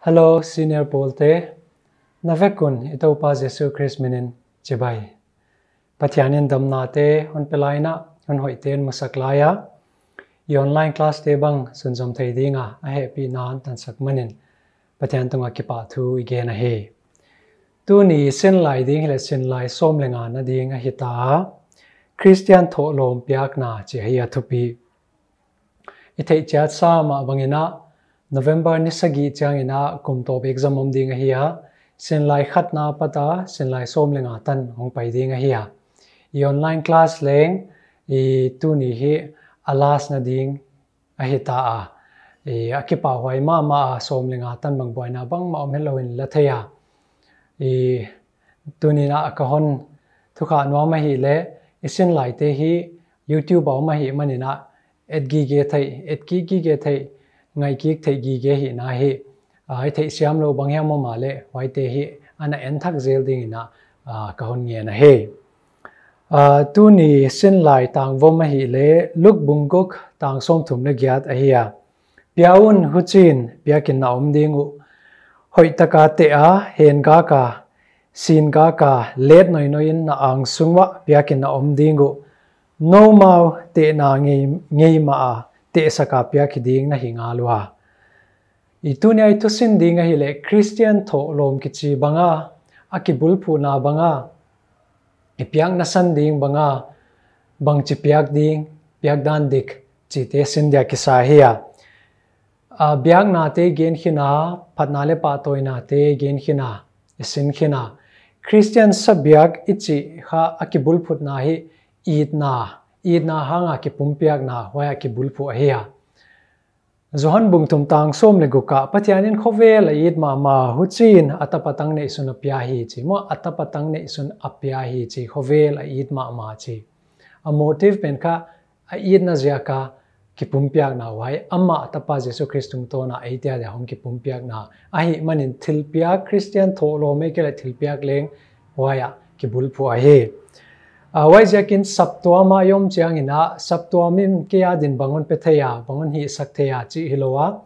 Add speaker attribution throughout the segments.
Speaker 1: Hello, Senior Polte. Navekun ito pa Jesu Christ minin chibay. Patyanin damna te hon pelaina hon hoiten masaklaya I online class te bang sunzom thei dinga a happy nan tan sak manin. Patyan tunga kipa thu igen a he. Tu ni sin lai ding le sin lai som lenga na ding a hita. Christian tho lom piak na che hi a thupi. Ithei chat sa ma bangina November ni sagi chang ina kum top exam om ding hiya ha sin lai khat na pata sin lai som lenga tan hong pai ding hiya i online class leng, i tu ni hi alas na ding a hi ta a. I akipa hoi ma ma som lenga tan bang boi na bang ma om heloin la thaya i tu ni na ka hon thu kha no ma hi le isin lai te hi, youtube ba ma hi manina et gi ge thai et ki gi ge thai ngay kiek thei gi ge hi na hi ai thei siam lo bang hiam ma le wai te hi ana en thak zel ding na ka hon nge na he tu ni sin lai tang vo ma hi le luk bung gok tang som thum na gyat a hi a piaun hu chin piakin na om ding u hoi taka te a hen ga ka sin ga ka let noi noi na ang sungwa piakin na om ding u no mau te na ngei ngei ma a te saka pia ki ding na hinga lua i ne ai tu sin ding hi le christian tho lom ki chi banga a ki phu na banga i na san ding banga bang chi piak ding piak dan dik chi te sin dia ki sa hi a biak na te gen khina phat le pa toy na te gen khina sin khina christian sa biak ichi kha akibul phut na hi id na id na hanga ki pumpiak na hoya ki bulpu ahia zohan bung tum tang som le guka pathianin khove la id ma ma huchin atapatang ne sun apya hi chi mo atapatang ne sun apya hi chi khove la id ma ma chi a motive pen kha a id na zia ka ki pumpiak na wai amma atapa jesu christum to na aitia de hong ki pumpiak na ahi manin thilpia christian tho lo me ke la thilpiak leng waya ki bulpu ahi wai jakin saptua ma yom chiang ina saptua min kia din bangon pe thaya bangon hi sak thaya chi hilowa.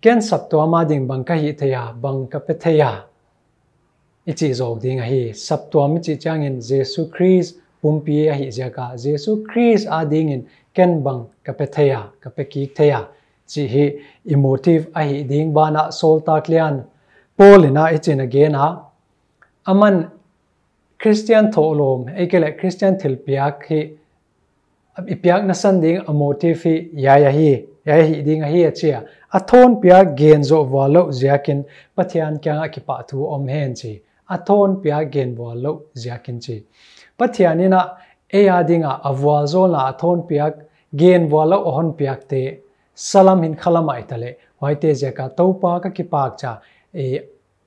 Speaker 1: Ken saptua ma ding bang ka hi thaya bang ka pe thaya ichi zo ding hi saptua mi chi chiang in jesu christ pumpi hi jaka jesu christ a ding in, ken bang ka pe thaya ka pe ki thaya chi hi, emotive a hi ding bana sol ta klian polina ichin again ha aman Christian tho lom ai ke le Christian thil piak hi i piak na san ding a motive hi ya ya hi ya hi ding a hi a chia a thon piak gen zo wa lo ziakin, pathian kyang a ki pa thu om hen chi. A thon piak gen wa lo ziakin chi. Pathian ina e ya ding a avwa zo la a thon piak gen wa lo ohon piak te salam hin khalama itale. Waite jeka topa ka ki pak cha e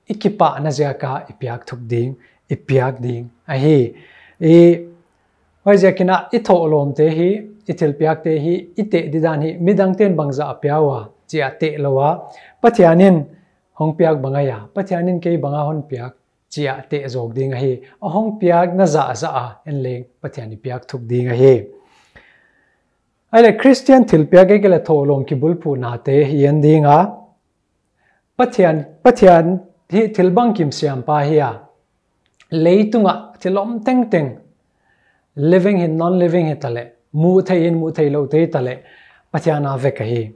Speaker 1: ikipa na jeka ipiak thuk ding ipiak ding a hi e hoi ja kina i tho lom te hi i thil piak te hi i te di dan hi midang ten bangza piawa chi a te lowa pathianin hong piak banga ya pathianin ke banga hon piak chi a te zog ding a hi a hong piak na za za a en leng pathiani piak thuk ding a hi ai christian thil piak ke le tho lom ki bulpu na te hi en ding a pathian pathian thi thil bang kim siam pa hi a leitunga, tilom teng teng. Living hin non living hi tale. Mu thei in mu thei lo te tale. Pathiana ve ka hi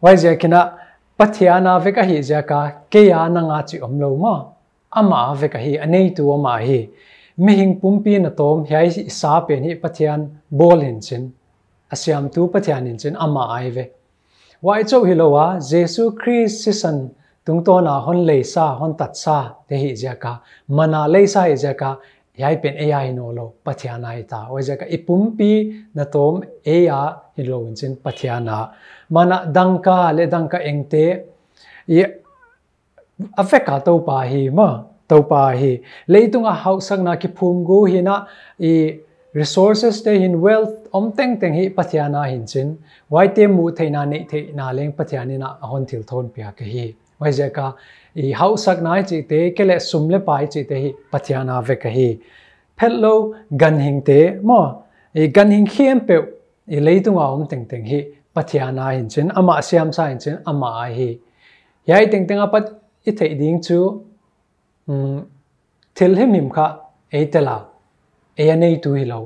Speaker 1: wai je kina, pathiana ve ka hi ja ka ke ya na nga chi om lo ma. Ama ve ka hi anei tu ma hi. Mi hing pumpi na tom, hiai sa pen hi pathian bol hin chin. Asiam tu pathian chân chin, ama ai ve. Wai chau hi lo wa jesu christ sisan tung to na hon lei sa hon tat sa te hi ja ka mana lei sa hi ja ka yai pen e ai no lo pathiana ita o ja ka ipum pi na tom aya hi lo in chin pathiana mana dangka le dangka engte ye afeka to pa hi ma to pa hi leitung a hau sak na ki phum go hi na i resources te hin wealth om teng teng hi pathiana hin chin wai te mu theina nei the na leng pathiani na hon thil thon pia ka hi wai je ka i hau sak nai chi te ke le sum le pai chi te hi pathiana ve ka hi. Phello gan hing te, mo, i gan hing khiem pe i leitunga om teng teng hi pathiana hin chen ama siam sa hin chen ama ai hi. Yai teng teng apat, i thei ding chu um thil he mim kha, ei tela e nei tu hi lo.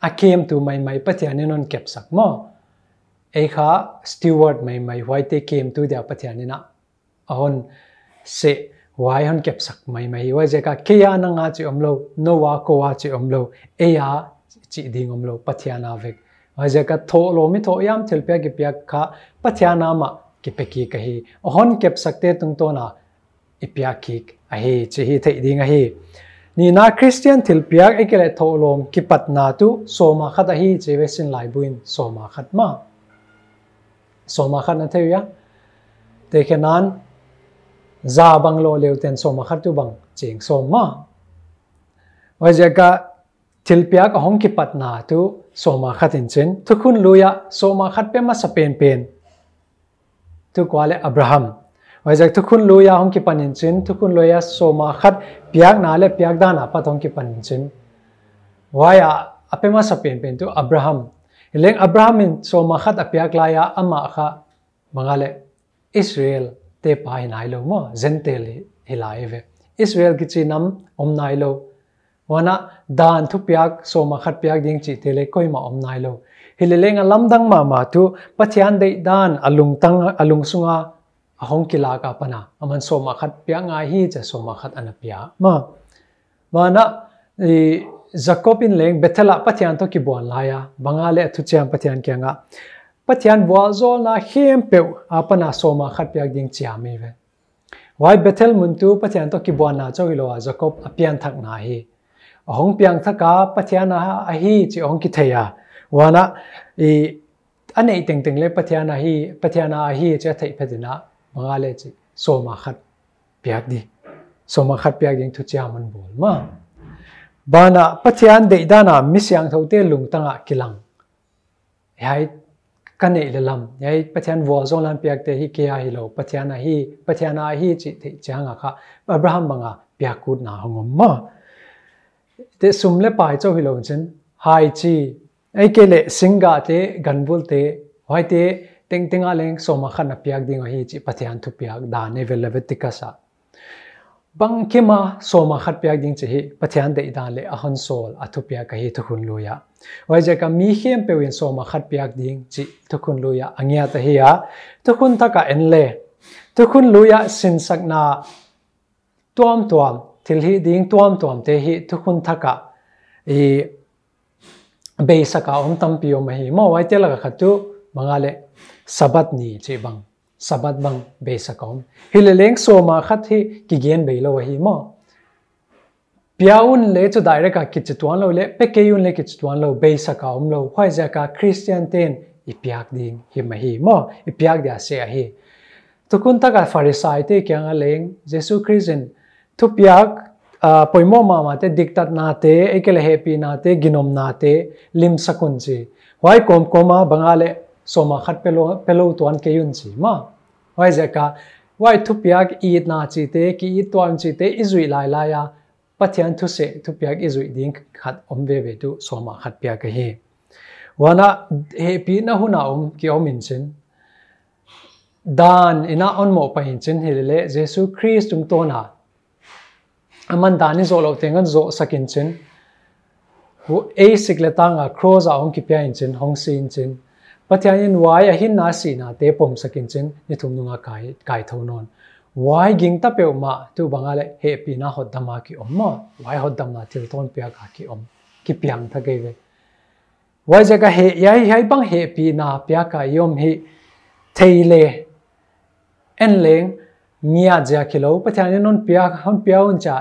Speaker 1: A kem tu mai mai pathian non kep sak, mo. Ei kha steward mai mai wai te kem tu dia pathian na. Ahon se wai hon kep sak mai mai wai je ka ke ya na nga chi om lo no wa ko wa chi om lo e ya chi ding om lo pathian na vek wai je ka tho lo mi tho yam thil pe ki pya kha pathian na ma ki pe ki ka hi ahon kep sak te tung to na ipya ki a hi chi hi thei ding a hi ni na christian thil piak ekele tholom ki patna tu soma khat hi chewe sin lai buin soma khat ma soma khat na theya ซาบังโลเลวเต็นสมขัดตุบังเจียงสมมาว่าจะก็ทิลพิยากห้องกิปัตนาตุสมขัดจริงทุกคนรู้ยะสมขัดเป็นมาสเปนเป็นทุกว่าเลอับราฮัมว่าจะทุกคนรู้ยะห้องกิปันจริงทุกคนรู้ยะสมขัดพิยากนาเลพิยากดานาปัตห้องกิปันจริงว่ายะอเป็นมาสเปนเป็นตุอับราฮัมเลี้ยงอับราฮัมินสมขัดอภิยากลายะอามาค่ะมังกรเลอิสราเอล te pa nai lo mo zentel hilai e ve. Israel ki chi nam, om nai lo. Wana dan thu piak, so ma khat piak ding chi te le koi ma om nai lo. Hileleng alam dang ma ma tu pathian dei dan alung tang, alung sunga, ahong kila ka pana aman so ma khat piak nga hi cha so ma khat ana pia ma. Wana e zakopin leng, bethela pathian to ki bon laya bangale thu cham pathian kya nga pathian bwa zo na hem pe apana so ma khat pia ding chia me ve. Wai bethel mun tu pathian to ki bon na chawi lo zakop apian thak na hi. Ahong piang thaka pathian a hi chi ong ki theya wana i anei teng teng le pathian a hi pathian a hi che thei phedina mga le chi so ma khat piak di. So ma khat piak ding thu cha man bol ma. Bana pathian de dana misyang thote lung tanga kilang. Hai kane le lam yai pathian wo zon lan piak te hi ke hi lo. Pathian hi pathian hi chi te changa kha. Abraham manga piak kut na hongom ma. Te sumle pai cho hi lo chen. Hai chi, ai ke le singa te ganbul te hoi te, teng tenga leng soma khana piak ding hi chi pathian thu piak da ne vel levitika sa bang kema soma khat piak ding chi hi pathian de da le ahon sol athu piak ka hi thu khun lu ya wai ja ka mi khem pe win soma khat piak ding chi thu khun lu ya angya ta hi ya thu khun ta ka en le thu khun lu ya sin sak na tuam tuam thil hi ding tuam tuam te hi thu khun tha ka e be saka om tam piyo ma hi mo wai te la ka khatu mangale sabat ni che bang sabat bang be sakom hileleng so ma khat hi ki gen be lo hi mo. Piaun le chu direct ka kit chtuan lo le, pe ke yun le kit chtuan lo be sakom lo. Hwai ja ka christian ten, i piak ding hi ma hi mo, i piak dia se hi. To kun ta ka farisai te kyang a leng, jesu christian thu piak poimo ma ma te, diktat na te ekele happy na te, ginom na te, lim sakun ji hwai kom koma bangale soma khat pelo pelo tuan ke yun chi ma. Wai je ka wai thu piak i na chi te, ki i tuan chi te, izui lai la ya pathian thu se thu piak izui ding khat om ve ve tu soma khat piak ka he. Wana, he pi na hu na om, ki om in chin. Dan, ina on mo pa in chin hilele jesu christ tum to na. Aman dani zo lo tengan zo sakin chin. Hu a sikleta nga, cross a ong ki pya in chin, hong si in chin. Pathianin wai a hin na si na te pom sakin chen ni thum nunga kai kai thau non wai ging ta pe ma tu bangale he pi na hot dama ki om ma wai hot dam na til ton pia ka ki om ki piang tha ge ve wai ja ka he yai hai bang he pi na pia ka yom hi theile en leng nia ja ki lo pathianin non pia hon pia un cha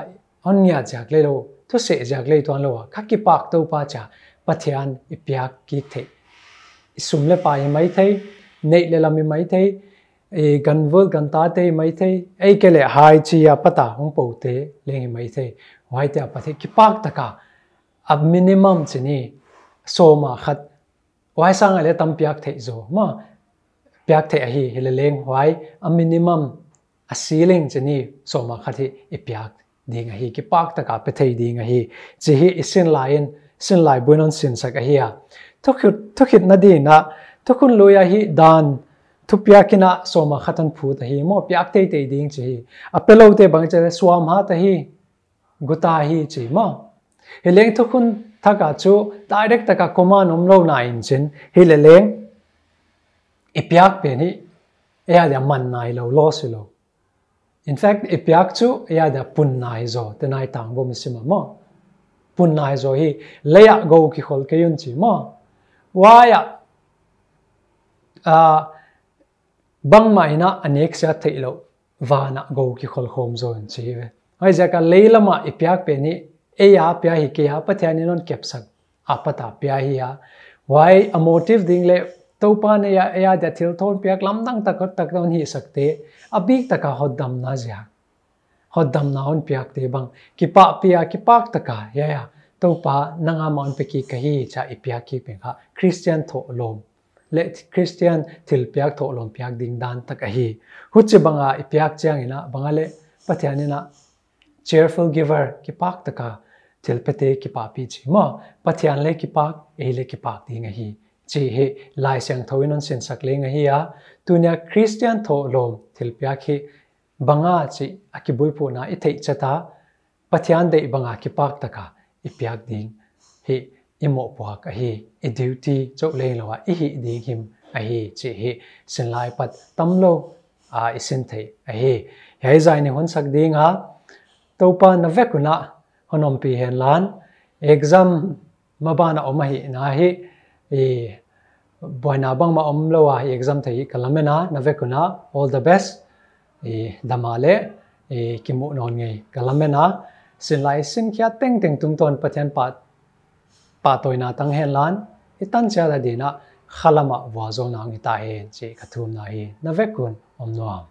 Speaker 1: hon nia ja le lo to se ja le ton lo ka ki pak to pa cha pathian i pia ki the sum le pa ye mai thei nei le lami mai thei e gan vol gan ta te mai thei ei ke le hai chi ya pata hong po te le ngi mai thei wai te pa the ki pak ta ka à, ab minimum chini so ma khat wai sang le tam piak thei zo ma piak thei a à hi hele leng wai a minimum a ceiling chi ni so ma khat hi i piak ding a hi ki pak ta ka pe thei ding a hi. Chi hi isin lain sin lai buinon sin sak a hi a ทุกขิดทุกขิดนาดีนะทุกคนลุยาฮิดาน thu pia kina so ma khatan phu ta hi mo piak te te ding chi apelo te bang che swam ha ta hi guta hi chi mo he leng thu khun thaka chu direct taka koma nom lo na in chin hi le leng ipiak pe ni ya da man nai lo lo si lo in fact ipiak chu ya da pun nai zo te nai tang bo mi sima mo pun nai zo hi leya go ki khol ke yun chi mo wa ya a bang mai na anek sa thailo wa na go ki khol khom zo in chi ve. Ai ja ka leilama ipiak pe ni e ya pya hi ke ha pathani non caption apata pya hi ya. Why? A motive ding le to pa ne ya ya da thil thon piak lam dang tak tak don hi sakte abik taka hodam na ja hodam na on piak te bang ki pa pia ki pak taka ya ya to pa nanga mon pe ki kahi cha ipia ki pe kha christian tho lom. Le christian thil piak tho lom piak ding dan tak a hi hu che banga ipiak chang ina, banga le pathian na cheerful giver ki pak taka thil pete ki pa pi chi ma. Pathian le ki pak e le ki pak ding a hi chi he, lai sang thoin on sen sak le nga hi a tunya christian tho lom thil piak hi banga chi akibul pu na i thei chata. Pathian de banga ki pak taka ipiak ding hi imo puak a hi i duty chok le lawa i hi ding him a hi, chi hi sin lai pat tam lo a isin thei a hi. Hei zai ni hon sak ding ha topa na vekuna honom pi hen lan. Exam mabana oma hi na hi e boina bang ma om lo a exam thei kalamena na vekuna all the best. E damale e kimu non ngai kalamena สินไลสินแค่เต็งเต็งตุ้มตนประเทศปาปาตัวนาตั้งเฮลันอีตั้งเจ้าดีนะขลามะวาโซนางอิตาเฮนเจกะทุ่มนาเฮนนเวกุนอมนวม